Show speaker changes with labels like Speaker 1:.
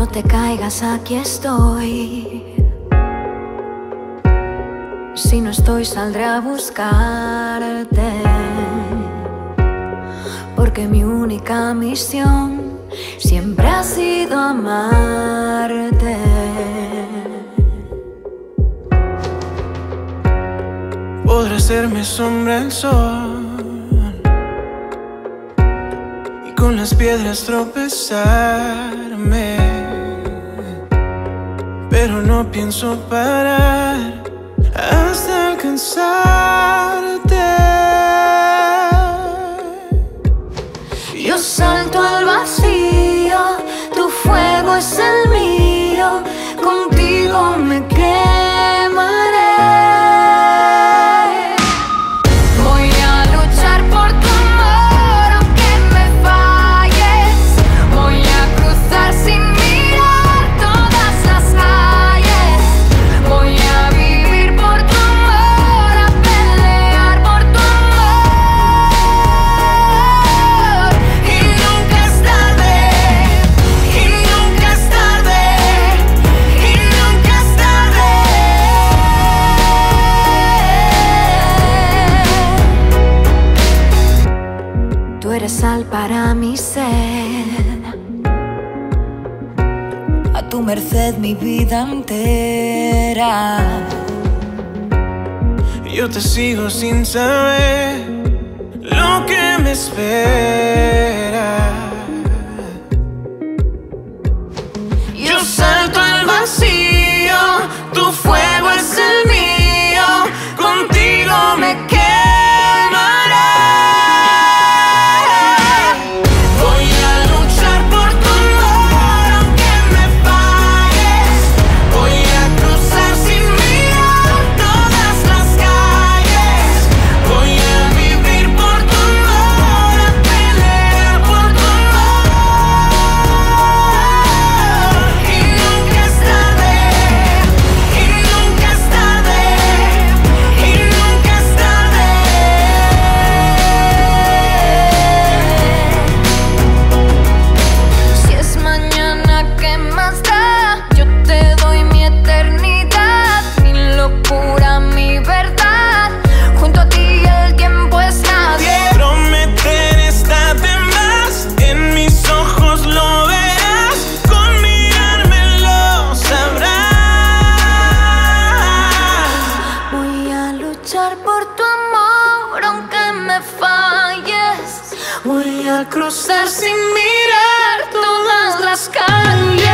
Speaker 1: No te caigas, aquí estoy. Si no estoy, saldré a buscarte. Porque mi única misión siempre ha sido amarte.
Speaker 2: Podrá hacerme sombra el sol y con las piedras tropezarme pero no pienso parar hasta
Speaker 1: alcanzar. Eres sal para mi sed. A tu merced mi vida entera.
Speaker 2: Yo te sigo sin saber lo que me espera. Voy a cruzar sin mirar todas las calles.